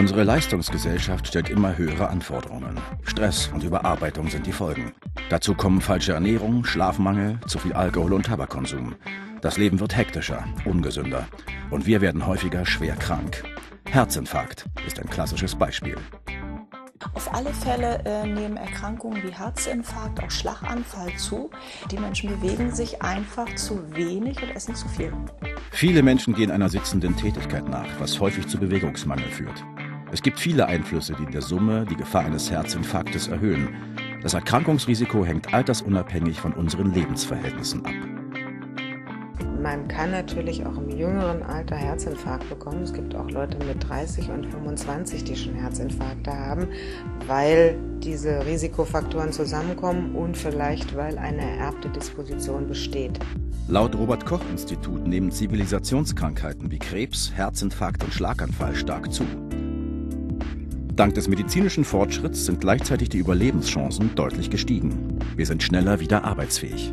Unsere Leistungsgesellschaft stellt immer höhere Anforderungen. Stress und Überarbeitung sind die Folgen. Dazu kommen falsche Ernährung, Schlafmangel, zu viel Alkohol und Tabakkonsum. Das Leben wird hektischer, ungesünder und wir werden häufiger schwer krank. Herzinfarkt ist ein klassisches Beispiel. Auf alle Fälle äh, nehmen Erkrankungen wie Herzinfarkt, auch Schlaganfall zu. Die Menschen bewegen sich einfach zu wenig und essen zu viel. Viele Menschen gehen einer sitzenden Tätigkeit nach, was häufig zu Bewegungsmangel führt. Es gibt viele Einflüsse, die in der Summe die Gefahr eines Herzinfarktes erhöhen. Das Erkrankungsrisiko hängt altersunabhängig von unseren Lebensverhältnissen ab. Man kann natürlich auch im jüngeren Alter Herzinfarkt bekommen. Es gibt auch Leute mit 30 und 25, die schon Herzinfarkte haben, weil diese Risikofaktoren zusammenkommen und vielleicht weil eine ererbte Disposition besteht. Laut Robert Koch Institut nehmen Zivilisationskrankheiten wie Krebs, Herzinfarkt und Schlaganfall stark zu. Dank des medizinischen Fortschritts sind gleichzeitig die Überlebenschancen deutlich gestiegen. Wir sind schneller wieder arbeitsfähig.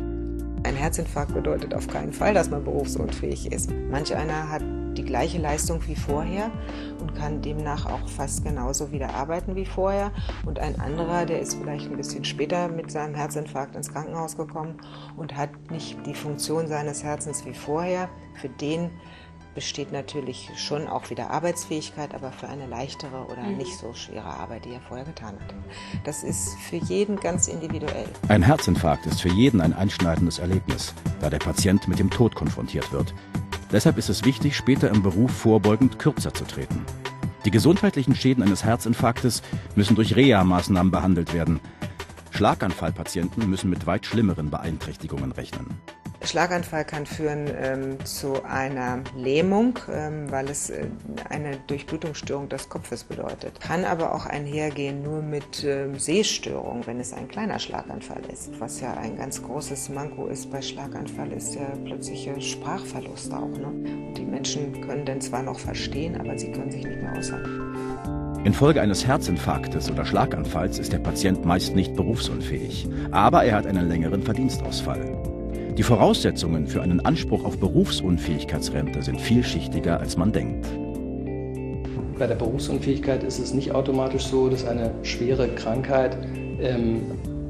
Ein Herzinfarkt bedeutet auf keinen Fall, dass man berufsunfähig ist. Manch einer hat die gleiche Leistung wie vorher und kann demnach auch fast genauso wieder arbeiten wie vorher. Und ein anderer, der ist vielleicht ein bisschen später mit seinem Herzinfarkt ins Krankenhaus gekommen und hat nicht die Funktion seines Herzens wie vorher. Für den besteht natürlich schon auch wieder Arbeitsfähigkeit, aber für eine leichtere oder mhm. nicht so schwere Arbeit, die er vorher getan hat. Das ist für jeden ganz individuell. Ein Herzinfarkt ist für jeden ein einschneidendes Erlebnis, da der Patient mit dem Tod konfrontiert wird. Deshalb ist es wichtig, später im Beruf vorbeugend kürzer zu treten. Die gesundheitlichen Schäden eines Herzinfarktes müssen durch Reha-Maßnahmen behandelt werden. Schlaganfallpatienten müssen mit weit schlimmeren Beeinträchtigungen rechnen. Schlaganfall kann führen ähm, zu einer Lähmung, ähm, weil es äh, eine Durchblutungsstörung des Kopfes bedeutet. Kann aber auch einhergehen nur mit ähm, Sehstörung, wenn es ein kleiner Schlaganfall ist. Was ja ein ganz großes Manko ist bei Schlaganfall, ist der plötzliche Sprachverlust auch. Ne? Und die Menschen können dann zwar noch verstehen, aber sie können sich nicht mehr aushalten. Infolge eines Herzinfarktes oder Schlaganfalls ist der Patient meist nicht berufsunfähig, aber er hat einen längeren Verdienstausfall. Die Voraussetzungen für einen Anspruch auf Berufsunfähigkeitsrente sind vielschichtiger, als man denkt. Bei der Berufsunfähigkeit ist es nicht automatisch so, dass eine schwere Krankheit ähm,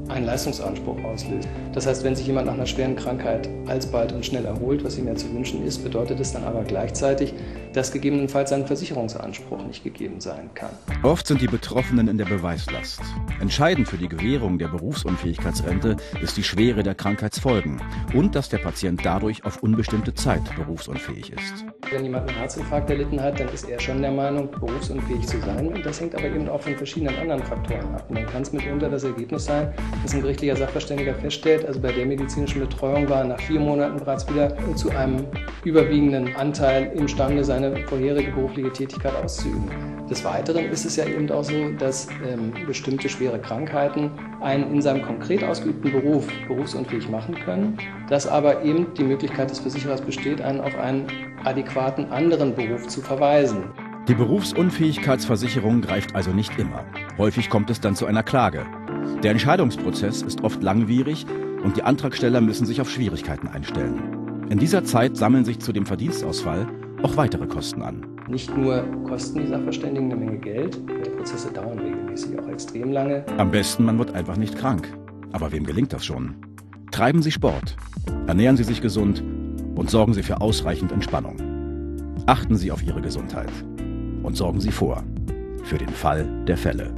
einen Leistungsanspruch auslöst. Das heißt, wenn sich jemand nach einer schweren Krankheit alsbald und schnell erholt, was ihm ja zu wünschen ist, bedeutet es dann aber gleichzeitig, dass gegebenenfalls ein Versicherungsanspruch nicht gegeben sein kann. Oft sind die Betroffenen in der Beweislast. Entscheidend für die Gewährung der Berufsunfähigkeitsrente ist die Schwere der Krankheitsfolgen und dass der Patient dadurch auf unbestimmte Zeit berufsunfähig ist. Wenn jemand einen Herzinfarkt erlitten hat, dann ist er schon der Meinung, berufsunfähig zu sein. Und das hängt aber eben auch von verschiedenen anderen Faktoren ab. Und dann kann es mitunter das Ergebnis sein, dass ein gerichtlicher Sachverständiger feststellt, also bei der medizinischen Betreuung war nach vier Monaten bereits wieder zu einem überwiegenden Anteil imstande, seine vorherige berufliche Tätigkeit auszuüben. Des Weiteren ist es ja eben auch so, dass ähm, bestimmte schwere Krankheiten einen in seinem konkret ausgeübten Beruf berufsunfähig machen können, dass aber eben die Möglichkeit des Versicherers besteht, einen auf einen adäquaten anderen Beruf zu verweisen. Die Berufsunfähigkeitsversicherung greift also nicht immer. Häufig kommt es dann zu einer Klage. Der Entscheidungsprozess ist oft langwierig und die Antragsteller müssen sich auf Schwierigkeiten einstellen. In dieser Zeit sammeln sich zu dem Verdienstausfall auch weitere Kosten an. Nicht nur kosten die Sachverständigen eine Menge Geld, die Prozesse dauern regelmäßig auch extrem lange. Am besten, man wird einfach nicht krank. Aber wem gelingt das schon? Treiben Sie Sport, ernähren Sie sich gesund und sorgen Sie für ausreichend Entspannung. Achten Sie auf Ihre Gesundheit und sorgen Sie vor für den Fall der Fälle.